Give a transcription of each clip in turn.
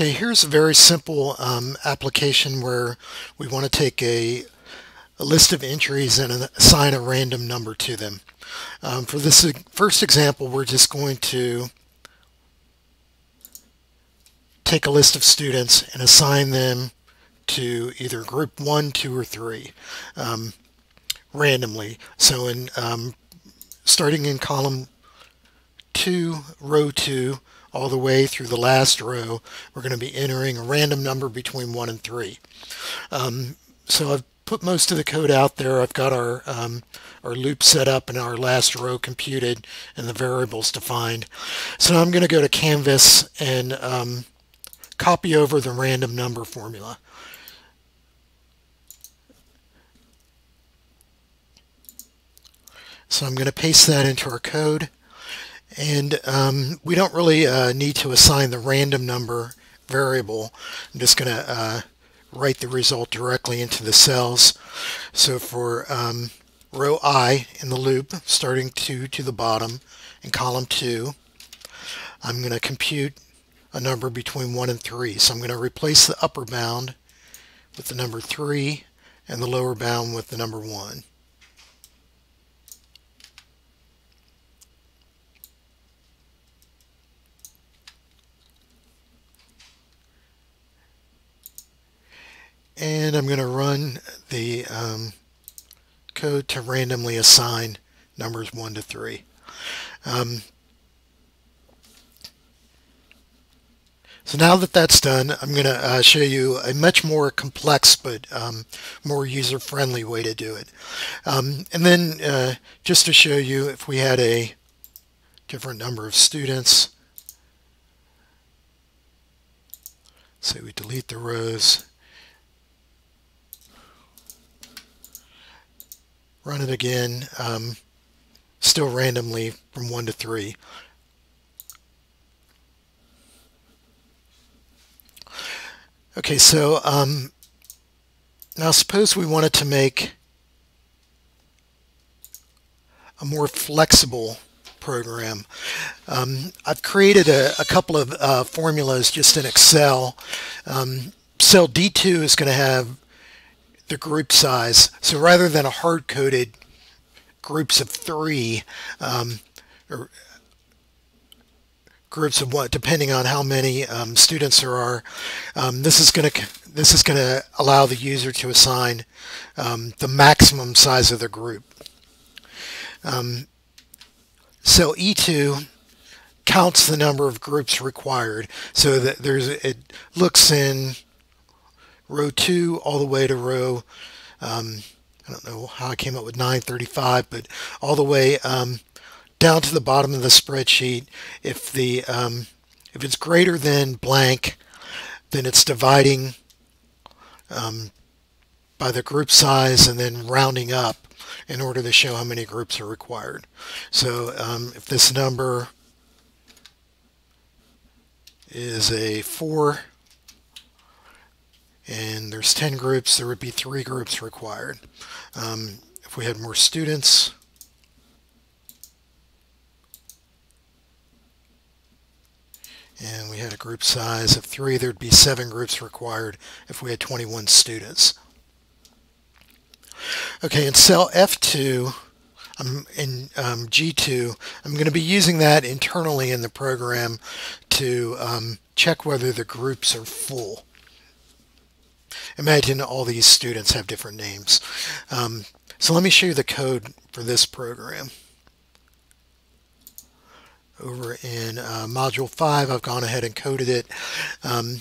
Okay, here's a very simple um, application where we want to take a, a list of entries and assign a random number to them. Um, for this first example, we're just going to take a list of students and assign them to either group 1, 2, or 3 um, randomly. So in um, starting in column 2, row 2, all the way through the last row, we're going to be entering a random number between 1 and 3. Um, so I've put most of the code out there. I've got our, um, our loop set up and our last row computed and the variables defined. So I'm going to go to Canvas and um, copy over the random number formula. So I'm going to paste that into our code. And um, we don't really uh, need to assign the random number variable. I'm just going to uh, write the result directly into the cells. So for um, row I in the loop, starting 2 to the bottom, in column 2, I'm going to compute a number between 1 and 3. So I'm going to replace the upper bound with the number 3 and the lower bound with the number 1. And I'm going to run the um, code to randomly assign numbers 1 to 3. Um, so now that that's done, I'm going to uh, show you a much more complex but um, more user-friendly way to do it. Um, and then uh, just to show you if we had a different number of students, say we delete the rows, run it again, um, still randomly from 1 to 3. Okay, so um, now suppose we wanted to make a more flexible program. Um, I've created a, a couple of uh, formulas just in Excel. Um, cell D2 is going to have the group size. So rather than a hard-coded groups of three, um, or groups of what, depending on how many um, students there are, um, this is going to this is going to allow the user to assign um, the maximum size of the group. Um, so E2 counts the number of groups required so that there's it looks in row 2 all the way to row, um, I don't know how I came up with 935, but all the way um, down to the bottom of the spreadsheet. If the um, if it's greater than blank, then it's dividing um, by the group size and then rounding up in order to show how many groups are required. So um, if this number is a 4 and there's 10 groups, there would be three groups required. Um, if we had more students, and we had a group size of three, there'd be seven groups required if we had 21 students. Okay, in cell F2, I'm in um, G2, I'm going to be using that internally in the program to um, check whether the groups are full. Imagine all these students have different names. Um, so let me show you the code for this program. Over in uh, Module 5, I've gone ahead and coded it. Um,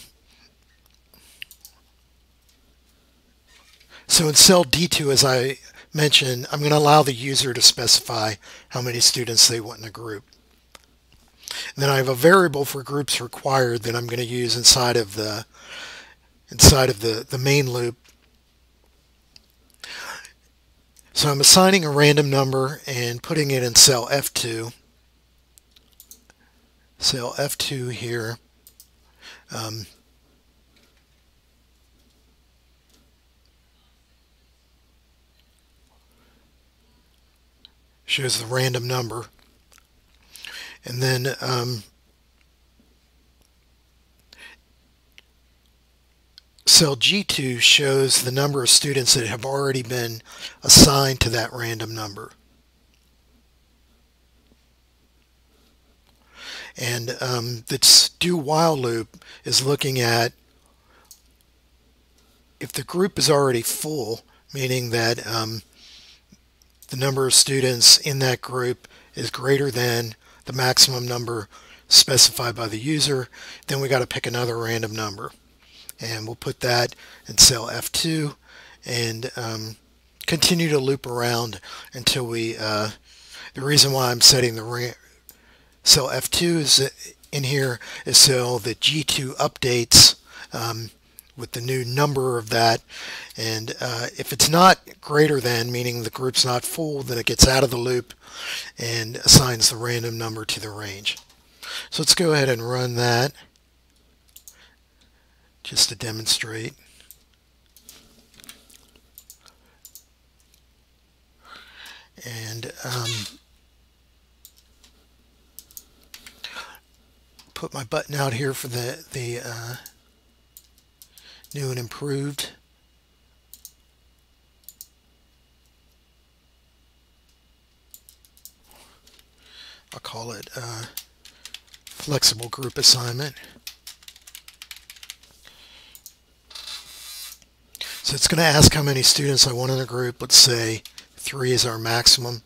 so in cell D2, as I mentioned, I'm going to allow the user to specify how many students they want in a group. And then I have a variable for groups required that I'm going to use inside of the inside of the, the main loop. So I'm assigning a random number and putting it in cell F2. Cell F2 here. Um, shows the random number. And then um, cell G2 shows the number of students that have already been assigned to that random number. And um, this do while loop is looking at if the group is already full, meaning that um, the number of students in that group is greater than the maximum number specified by the user, then we got to pick another random number. And we'll put that in cell F2 and um, continue to loop around until we, uh, the reason why I'm setting the cell F2 is in here is so that G2 updates um, with the new number of that. And uh, if it's not greater than, meaning the group's not full, then it gets out of the loop and assigns the random number to the range. So let's go ahead and run that just to demonstrate. And um, put my button out here for the, the uh, new and improved. I'll call it uh, flexible group assignment. So it's going to ask how many students I want in a group. Let's say three is our maximum.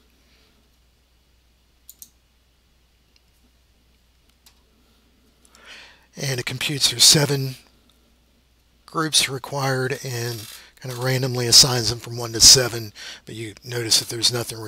And it computes there's seven groups required and kind of randomly assigns them from 1 to 7, but you notice that there's nothing